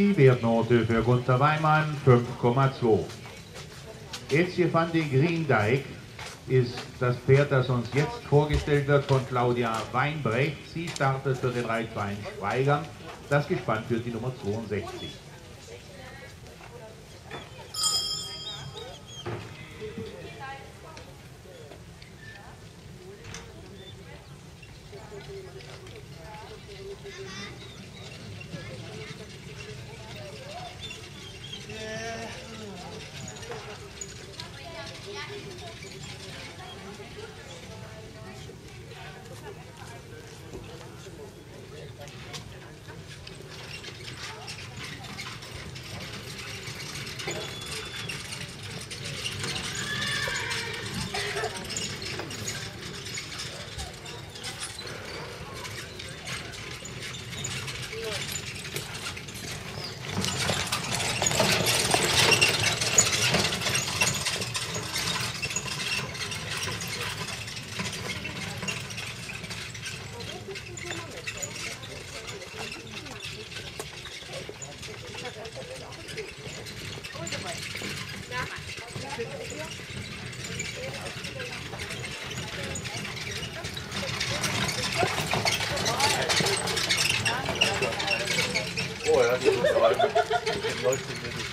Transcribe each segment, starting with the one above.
Die Wertnote für Gunther Weimann 5,2. Jetzt hier van de Griendijk ist das Pferd, das uns jetzt vorgestellt wird von Claudia Weinbrecht. Sie startet für den Reitverein Schweigern. Das Gespann führt die Nummer 62. Thank you. Oh ja, die ist aber die leuchtet mir nicht.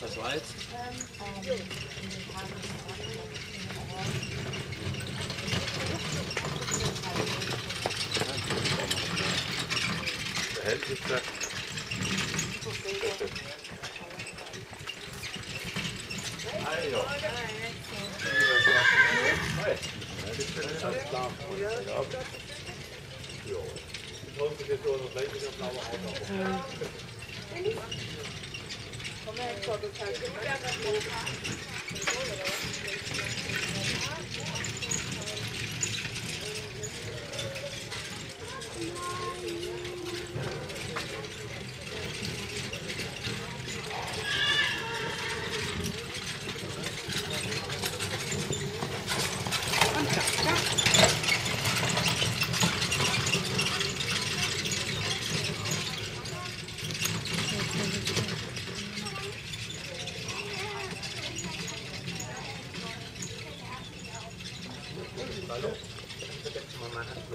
Was war jetzt? Der hält sich da. Also. 저는 저도 잘 생각하고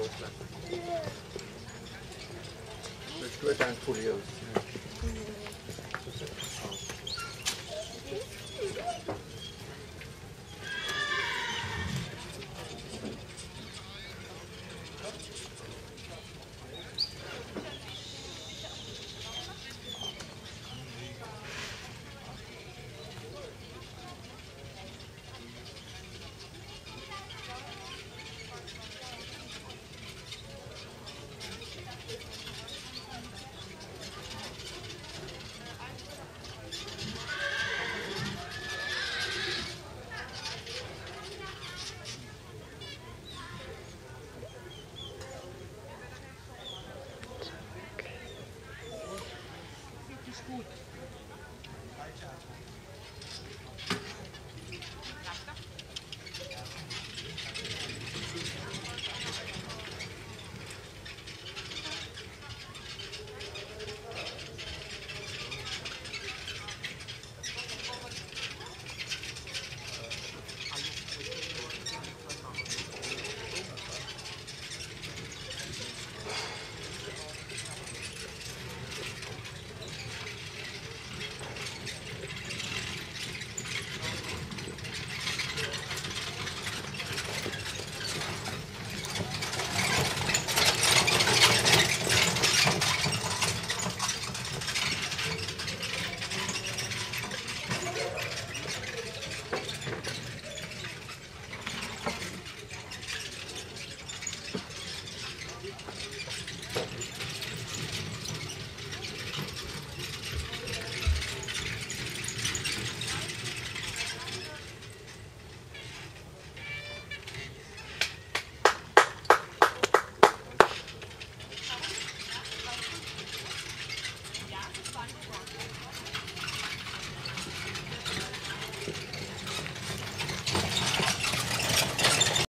rope left. Let's go down to the other side. Thank you.